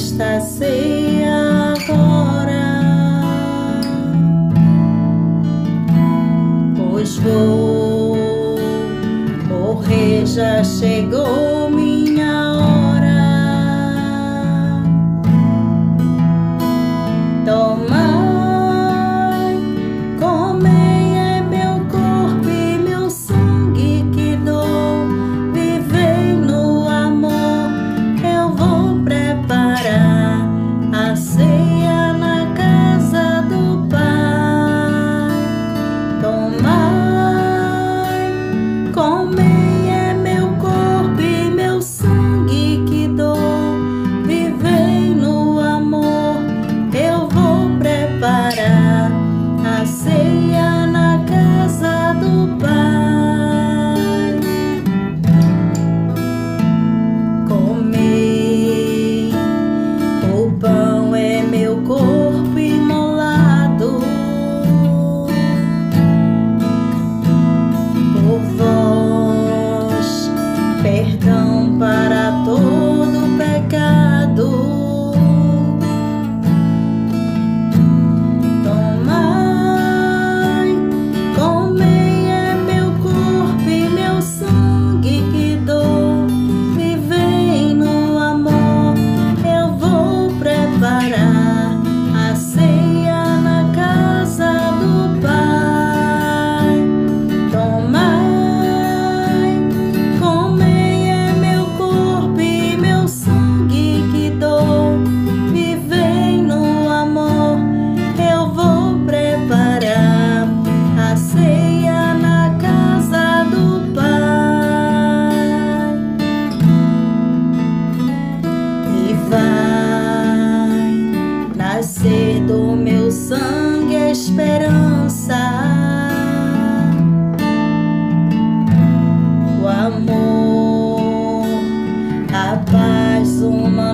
esta ceia agora, pois vou morrer, já chegou-me. vai nascer do meu sangue a esperança. O amor, a paz, uma